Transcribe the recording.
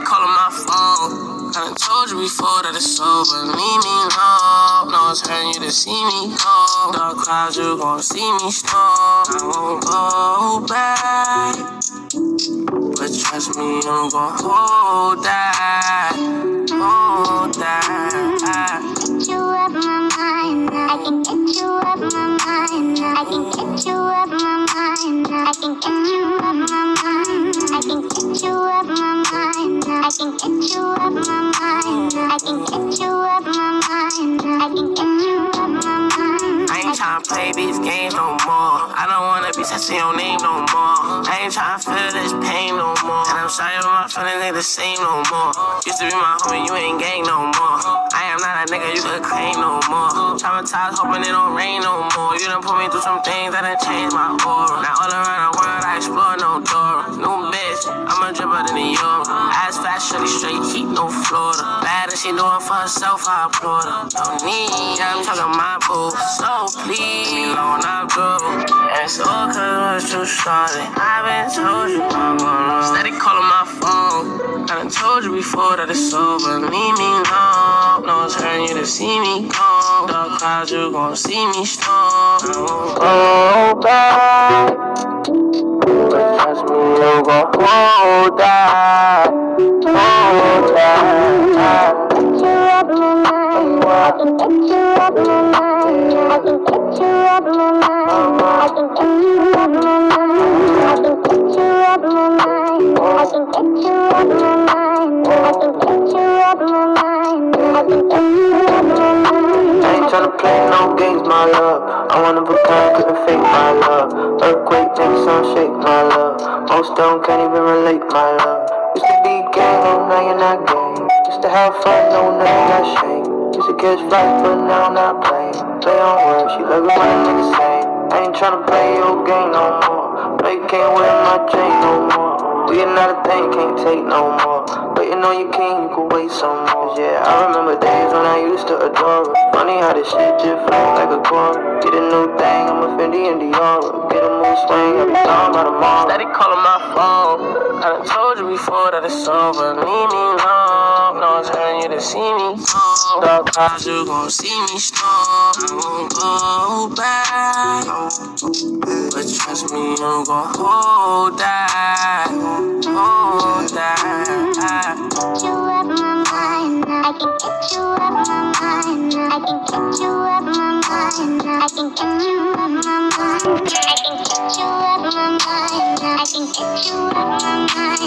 Steady calling my phone. I done told you before that it's over. Leave me alone. No, it's hurting you to see me go. Dark clouds, you gon' see me storm. I won't go back. But trust me, I'm gon' hold that. Hold that. Get you up my mind. I can get you up my mind. I can get you up my mind. I can get you play these games no more. I don't wanna be touching your name no more. I ain't tryna feel this pain no more. And I'm sorry, but my feelings ain't the same no more. Used to be my homie, you ain't gang no more. I am not a nigga you could claim no more. Traumatized, hoping it don't rain no more. You done put me through some things that done changed my aura. Now all around the world, I explore no door. New bitch, I'm a dripper than a euro. Ass fast, shorty straight heat, no Florida. She doing for herself, I applaud her. No need, I'm talking my boo. So please, me alone, I drove. And so, cause what you started. I've been told you I'm gonna Steady calling my phone. I done told you before that it's over. Leave me alone. No, it's hurting you to see me gone. Dark clouds, you gon' see me won't go back. Tryna play no games, my love. I wanna become, couldn't fake my love. Earthquake, make some shake, my love. Most don't can't even relate, my love. Used to be gang, now you're not gang. Used to have fun, no now you got shame. Used to catch flights, but now I'm not playing. Play on words, she love it when a nigga say. I ain't tryna play your game no more. You can't wear my chain no more. We are not a thing, can't take no more. Waiting on your king, you could wait some more. Yeah, I remember days when I used to adore her. Funny how this shit just flow like a chord. Get a new thing, I'm a Fendi and Dior. Get a mood swing, be gone by tomorrow. Steady calling my phone. I done told you before that it's over. Leave me alone. No, hurting you to see me. Dark clouds, you gon' see me storm. I won't go back. But trust me, I'm gon' hold that. I can get you out my mind. I can get you out my mind. I can get you out my mind. I can get you out my mind. I can get you out my mind.